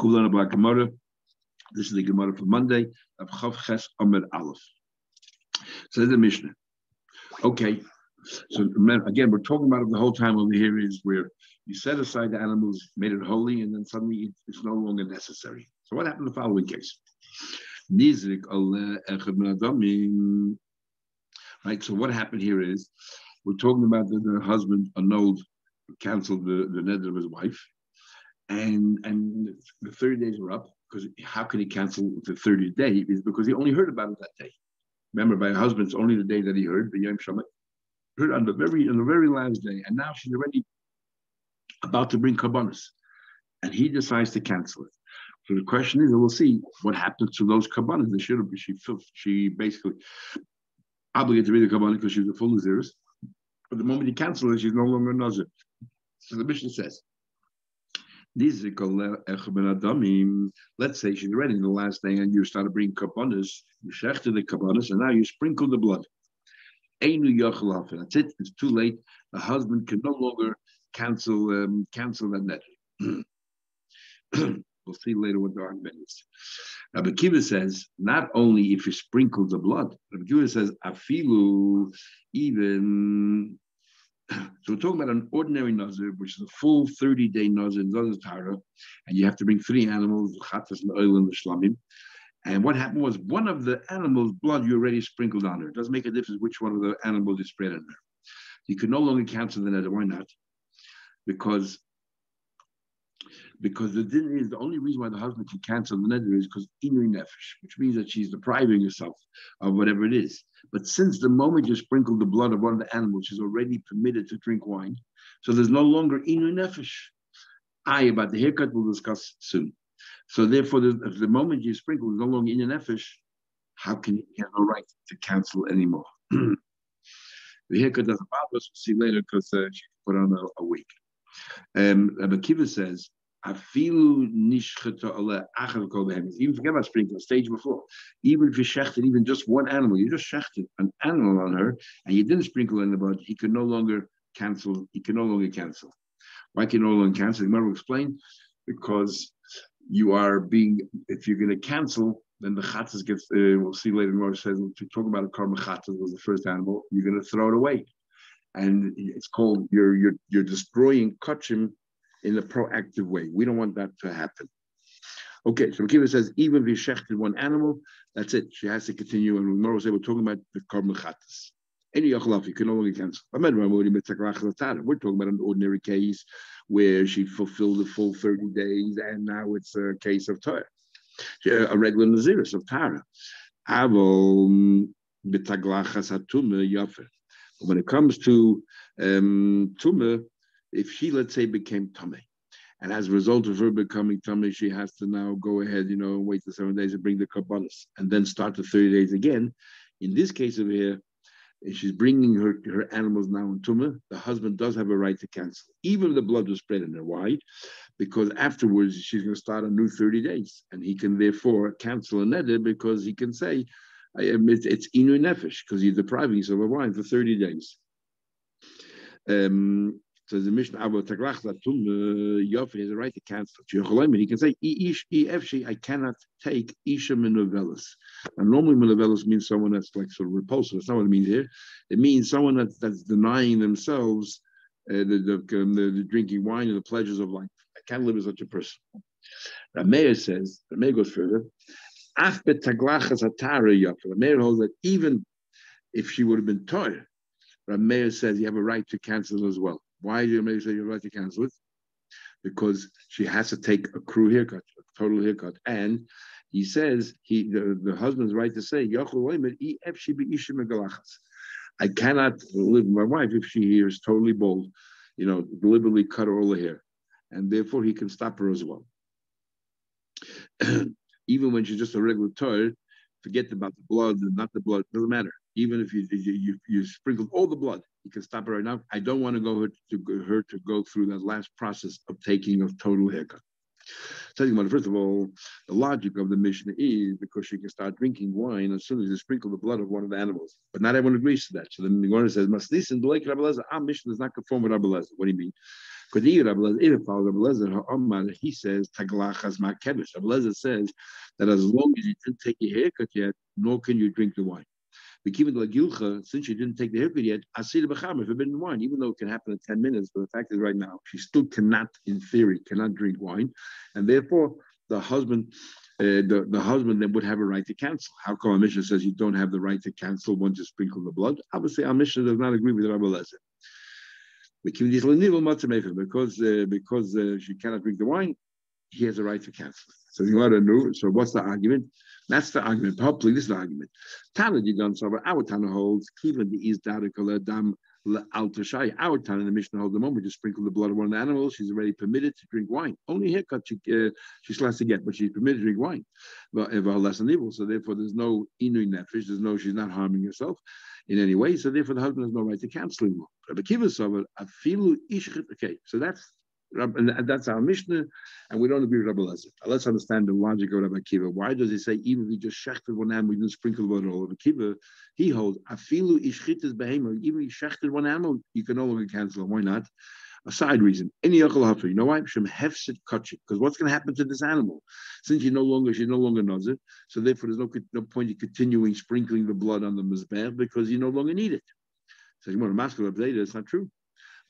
Kulan about Gemara. This is the Gemara for Monday of Chav Ches Amid Aleph. So the Mishnah. Okay, so again, we're talking about it the whole time over here is where you set aside the animals, made it holy, and then suddenly it's no longer necessary. So what happened in the following case? Right, so what happened here is we're talking about that the husband annulled, canceled the, the neder of his wife, and and the 30 days were up because how can he cancel the 30th day? Is because he only heard about it that day. Remember, by husband's only the day that he heard, the Yom Shabbat, heard on the very on the very last day, and now she's already about to bring kabbanis, and he decides to cancel it. So the question is, and we'll see what happens to those kabbanis. They should have she she basically obligated to read the kabbanis because she was a full Naziris. But the moment he cancels it, she's no longer a Nazir. So the Mishnah says, Called let's say she's ready in the last day and you started bringing kabbanas, you shechted the kabbanas, and now you sprinkle the blood. That's it. It's too late. The husband can no longer cancel um, cancel that net. we'll see later what the argument is. Rabbi Kiva says not only if you sprinkle the blood. Rabbi Kiva says afilu even so we're talking about an ordinary nazir, which is a full 30-day nazir, nazir tara, and you have to bring three animals, chatas and oil and the shlamim. And what happened was one of the animals' blood you already sprinkled on her. It doesn't make a difference which one of the animals you spread on her. You could no longer cancel the neder. Why not? Because because the din is the only reason why the husband can cancel the neder is because inui nefesh, which means that she's depriving herself of whatever it is. But since the moment you sprinkle the blood of one of the animals, she's already permitted to drink wine, so there's no longer inui nefesh. I about the haircut we'll discuss soon. So therefore, the, the moment you sprinkle is no longer inui nefesh, how can he have no right to cancel anymore? the haircut doesn't bother us. We'll see later because uh, she put on a, a wig. Um, Rabbi Kiva says Afilu nishchata ale achar kol Even forget about sprinkling, stage before. Even if you shechted even just one animal, you just shechted an animal on her, and you didn't sprinkle in the blood, he could no longer cancel. He can no longer cancel. Why can no longer cancel? The will explain because you are being. If you're going to cancel, then the chatzas gets. Uh, we'll see later. Gemara says to talk about a karma chatzas was the first animal. You're going to throw it away, and it's called you're you're you're destroying kachim in a proactive way. We don't want that to happen. Okay, so Kiva says even if you shechted one animal, that's it. She has to continue. And tomorrow say we're talking about the karma chatas. Any yachlaf, you can only cancel. We're talking about an ordinary case where she fulfilled the full 30 days and now it's a case of Torah. A regular Naziris of Tara. When it comes to um, tumah, if she, let's say, became tummy, and as a result of her becoming tummy, she has to now go ahead, you know, and wait the seven days and bring the kabbalas, and then start the 30 days again. In this case over here, she's bringing her, her animals now in tumah, the husband does have a right to cancel, even if the blood was spread in her. Why? Because afterwards she's going to start a new 30 days, and he can therefore cancel a neder because he can say, it's, it's inui nefesh, because he's depriving himself of wine for 30 days. Um, so the Mishnah Abu Tagrach that Tum Yofi has a right to cancel. He can say, I cannot take Isha Minovelis. And normally Minovelis means someone that's like sort of repulsive. That's not what it means here. It means someone that's, that's denying themselves uh, the, the, um, the, the, drinking wine and the pleasures of life. I can't live as such a person. Rameir says, Rameir goes further, Afbet Taglachas Atara Yofi. Rameir holds that even if she would have been tired, Rameir says you have a right to cancel as well. Why do you say you're right to cancel it? Because she has to take a crew haircut, a total haircut. And he says he the, the husband's right to say, I cannot live with my wife if she is totally bald, you know, deliberately cut all the hair. And therefore he can stop her as well. Even when she's just a regular toy, forget about the blood not the blood, doesn't matter. Even if you, you, you sprinkled all the blood, you can stop it right now. I don't want to go her to her to go through that last process of taking a total haircut. Telling about first of all, the logic of the Mishnah is because she can start drinking wine as soon as you sprinkle the blood of one of the animals. But not everyone agrees to that. So the Gemara says, "Must listen, like Rabbi Lezer, our Mishnah does not conform with Rabbi Lezer." What do you mean? Because he says, Taglachas Makevish. Ablezer says that as long as you didn't take your haircut yet, nor can you drink the wine. But the Gilcha, since she didn't take the haircut yet, Asir B'cham, forbidden wine, even though it can happen in 10 minutes, but the fact is right now, she still cannot, in theory, cannot drink wine. And therefore, the husband, uh, the, the husband then would have a right to cancel. How come our Mishnah says you don't have the right to cancel once you sprinkle the blood? Obviously, our Mishnah does not agree with Rabbi Lezer. Because uh, because uh, she cannot drink the wine, he has a right to cancel. So you want to know. So what's the argument? That's the argument. Hopefully, this is the argument. Tana Didan Sover, our Tana holds, Kivan the is Dam Altashai. Our Tana in the Mishnah holds the moment to sprinkle the blood of one of the animals, she's already permitted to drink wine. Only haircut she, uh, she still has to get, but she's permitted to drink wine. But if less than evil, so therefore there's no inui nefesh, there's no, she's not harming herself in any way, so therefore the husband has no right to cancel Kiva Ishchit. Okay, so that's and that's our Mishnah, and we don't agree with Rabbi Lezer. Let's understand the logic of Rabbi Kiva. Why does he say even if we just shechted one animal, we didn't sprinkle water all over Kiva? He holds afilu ishchitas behemoth. Even if you shechted one animal, you can no longer cancel. Why not? A side reason. Any You know why? Shem hefset kachik. Because what's going to happen to this animal? Since you no longer she's no longer knows it, so therefore there's no no point in continuing sprinkling the blood on the mizbech because you no longer need it. So you want it up later. It's not true.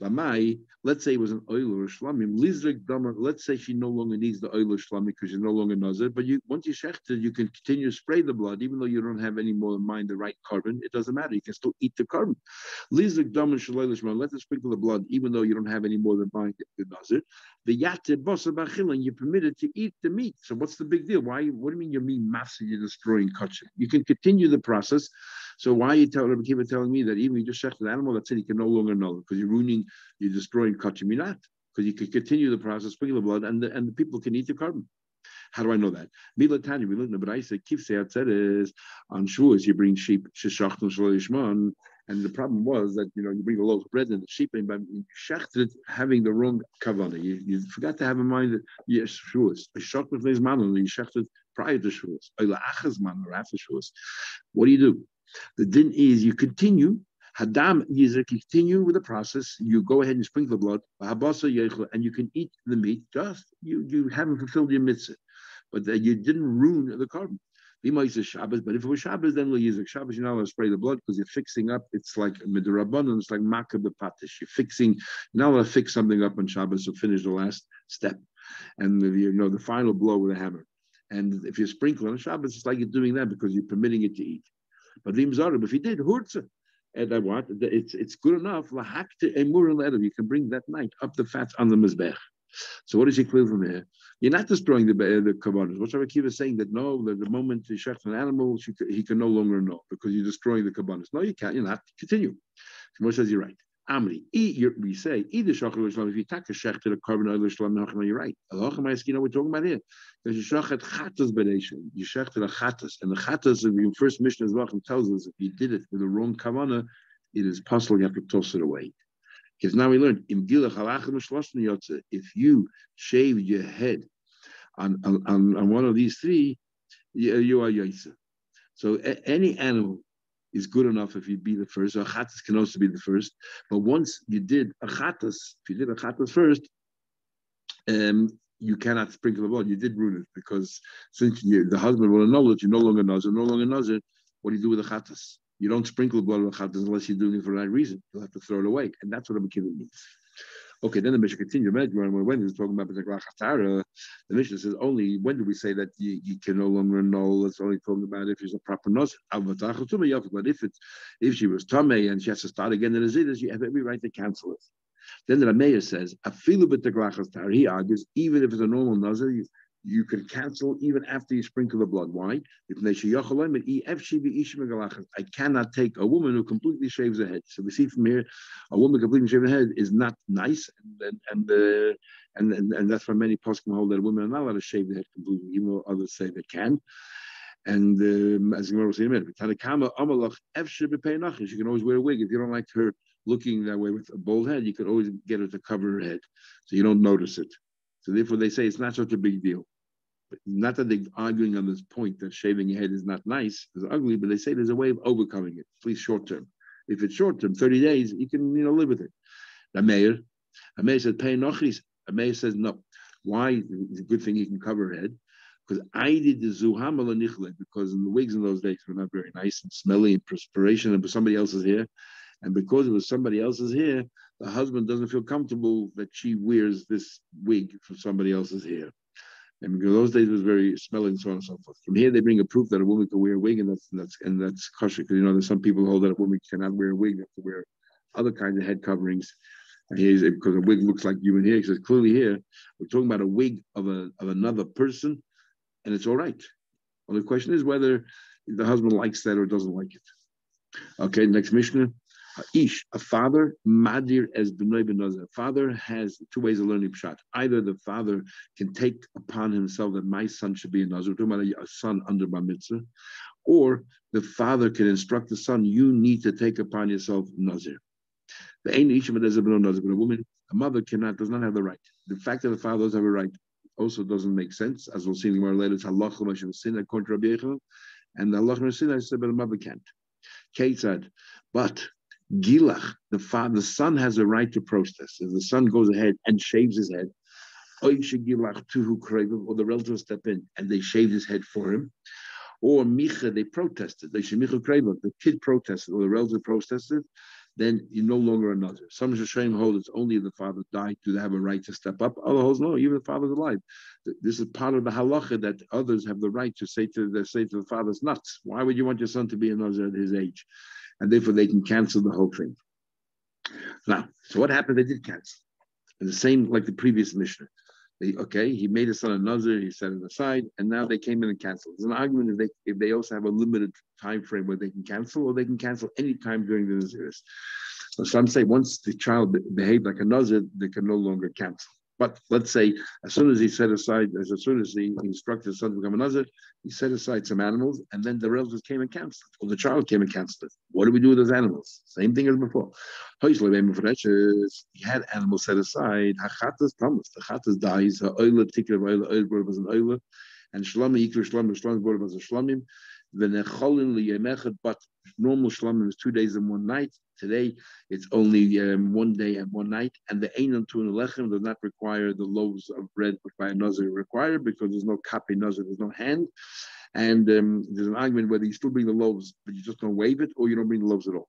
Lamai, let's say it was an oil or shlamim, lizrik let's say she no longer needs the oil or shlamim because she's no longer nazir, but you once you shechted, you can continue to spray the blood, even though you don't have any more in mind the right korban, it doesn't matter, you can still eat the korban. Lizrik damer shaloy let us sprinkle the blood, even though you don't have any more than mind the nazir. The yate bosa bachilan, you're permitted to eat the meat. So what's the big deal? Why, what do you mean you're mean massive, you're destroying kachim? You can continue the process. So why are you telling Rabbi Kiva telling me that even you just shechted an animal, that's it, you can no longer know because you're ruining you're destroying kachiminat because you can continue the process, sprinkle the blood, and the, and the people can eat the korban. How do I know that? Milatani, we learn the Braisa, Kifse said is on Shavuos you bring sheep, Shishachton Shalishman, and the problem was that you know you bring a loaf of bread and the sheep, and by shechted having the wrong kavana, you, you forgot to have in mind that yes, Shavuos, Shachton Shalishman, you shechted prior to Shavuos. What do you do? The din is you continue Hadam Yizer continue with the process. You go ahead and sprinkle the blood, and you can eat the meat. Just you you haven't fulfilled your mitzvah, but you didn't ruin the korban. Shabbos, but if it was Shabbos, then it. Shabbos, you're not allowed to spray the blood because you're fixing up. It's like midrabanan, it's like makabepatish. You're fixing, you're not allowed to fix something up on Shabbos to finish the last step. And you know, the final blow with a hammer. And if you sprinkle on Shabbos, it's like you're doing that because you're permitting it to eat. But if he did, hurtza, eh, and I want it's it's good enough. La Haqti emural eru, you can bring that night up the fats on the mizbech. So what is he clear from here? You're not destroying the eh, the kabbalah. What's Rabbi Kiva saying that no, that the moment you shecht an animal, he can no longer know because you're destroying the kabbalah. No, you can't. You're not. Continue. Moshe says you're right. Amri, we say either shachar l'shlam. If you take a shech to the korban oil l'shlam, you're right. Alachim you know we're talking about here. You shachat chatas b'nation, you shech to the chatas, and the chatas of your first mission as well tells us if you did it with the wrong kavana, it is possible you have to toss it away. Because now we learned if you shave your head on, on, on one of these three, you, are yaisa. So a, any animal is good enough if you be the first. A chatas can also be the first. But once you did a chatas, if you did a chatas first, um, you cannot sprinkle the blood. You did ruin it because since you, the husband will know that you no longer it, no longer it, what do you do with the chatas? You don't sprinkle blood with chatas unless you're doing it for right reason. You'll have to throw it away. And that's what a Mekilim means. Okay, then the Mishnah continues. When he's talking about the uh, the Mishnah says only when do we say that you, you can no longer know? It's only talking about if she's a proper nose. But if it's if she was tame and she has to start again in the zidus, you have every right to cancel it. Then the Rameya says, "Afilu He argues even if it's a normal nazar, you can cancel even after you sprinkle the blood. Why? I cannot take a woman who completely shaves her head. So we see from here, a woman completely shaving her head is not nice, and and and, uh, and, and, and, that's why many poskim hold that a woman are not allowed to shave their head completely, even though others say they can. And um, as you will see in a minute, she can always wear a wig if you don't like her looking that way with a bald head. You could always get her to cover her head, so you don't notice it. So therefore, they say it's not such a big deal. Not that they're arguing on this point that shaving your head is not nice, it's ugly, but they say there's a way of overcoming it, at least short term. If it's short term, 30 days, you can you know live with it. The mayor, Amei said, pay nochris. Amei says, no. Why? It's a good thing he can cover head. Because I did the zuhamala nichle, because the wigs in those days were not very nice and smelly and perspiration, and somebody else's hair. And because it was somebody else's hair, the husband doesn't feel comfortable that she wears this wig from somebody else's hair. And because those days was very smelly and so on and so forth. From here, they bring a proof that a woman can wear a wig, and that's and that's and that's kosher. Because you know, there's some people who hold that a woman cannot wear a wig; they have to wear other kinds of head coverings. And here's because a wig looks like human hair. He says clearly here we're talking about a wig of a of another person, and it's all right. Well, the question is whether the husband likes that or doesn't like it. Okay, next Mishnah. Ish, a father, Madir as Benoy Benazir. Father has two ways of learning Pshat. Either the father can take upon himself that my son should be a Nazir, a, son under Bar Mitzvah, or the father can instruct the son, you need to take upon yourself Nazir. The it as Nazir, but a woman, a mother cannot, does not have the right. The fact that the father does have a right also doesn't make sense, as we'll see in the later. It's halacha sin according to Rabbi and the halacha sin I said, but a mother can't. Kate said, but Gilach, the father, the son has a right to protest. If the son goes ahead and shaves his head, or the relatives step in and they shave his head for him. Or Micha, they protested. They should Micha the kid protested, or the relative protested, then you're no longer another. Some Shashayim hold it's only if the father died do they have a right to step up. Other holds no, even the father's alive. This is part of the halacha that others have the right to say to the say to the father's nuts. Why would you want your son to be another at his age? And therefore they can cancel the whole thing. Now, so what happened? They did cancel. And the same like the previous Mishnah. They, okay, he made a son a nazir, he set it aside, and now they came in and canceled. There's an argument if they if they also have a limited time frame where they can cancel, or they can cancel any time during the naziris. So some say once the child behaved like a nazir, they can no longer cancel. But let's say as soon as he set aside, as, soon as he instructed his son to become a nazir, he set aside some animals, and then the relatives came and canceled or the child came and canceled it. What do we do with those animals? Same thing as before. He had animals set aside. Hachatas Thomas. The chatas dies. Ha'oila tikra v'oila was an oila, and shlama yikra shlama shlama was a shlamim. But normal shlamim is two days and one night. Today, it's only um, one day and one night, and the Einan Tun Lechem does not require the loaves of bread which by a Nazir required because there's no kapi Nazir, there's no hand. And um, there's an argument whether you still bring the loaves, but you just don't wave it, or you don't bring the loaves at all.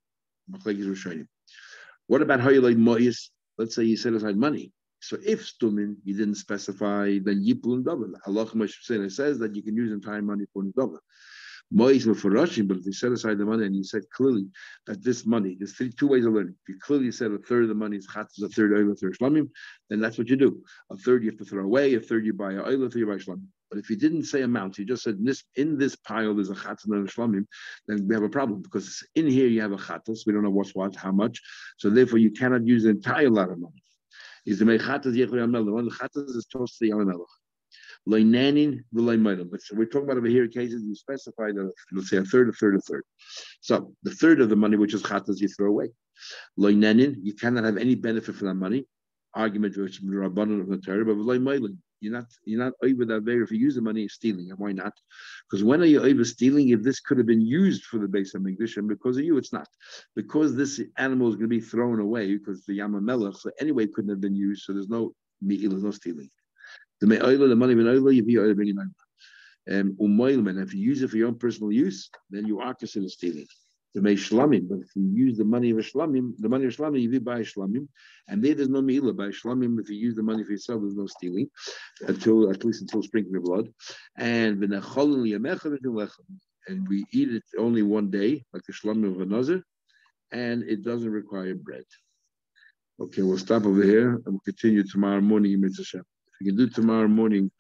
What about how you like Mois? Let's say you set aside money. So if stumin, you didn't specify, then yipul and double. Allah says that you can use entire money for double. Mois for Russian, but if you set aside the money and you said clearly that this money, there's three, two ways of learning. If you clearly said a third of the money is chatzis, a third oil, a third shlamim, then that's what you do. A third you have to throw away, a third you buy a oil, a third you buy shlamim. But if you didn't say amount, you just said in this in this pile there's a chatzis and a shlamim, then we have a problem because in here you have a chatzis, we don't know what's what, how much, so therefore you cannot use the entire lot of money. Is the mechatas yechli amel? One of the chatzis is toast to the yalamelach. Loinanin So we're talking about over here cases you specify that let's say a third, a third, a third. So the third of the money, which is chatas, you throw away. Loinanin, you cannot have any benefit from that money. Argument which rabbanon of the Torah, but you're not you're not over that very if you use the money stealing. And why not? Because when are you over stealing if this could have been used for the base of English and because of you it's not. Because this animal is going to be thrown away because the Yamamelech, so anyway couldn't have been used, so there's no there's no stealing. The me'oila, the money me'oila, you be bringing oil. Um, umoilman, if you use it for your own personal use, then you are considered stealing. The may shlamim, but if you use the money of a shlamim, the money of shlamim, you be by shlamim, and there there's no meila by shlamim. If you use the money for yourself, there's no stealing until at least until sprinkling of blood. And and we eat it only one day, like the shlamim of a nazir, and it doesn't require bread. Okay, we'll stop over here and we'll continue tomorrow morning in Mitzvah. We can do tomorrow morning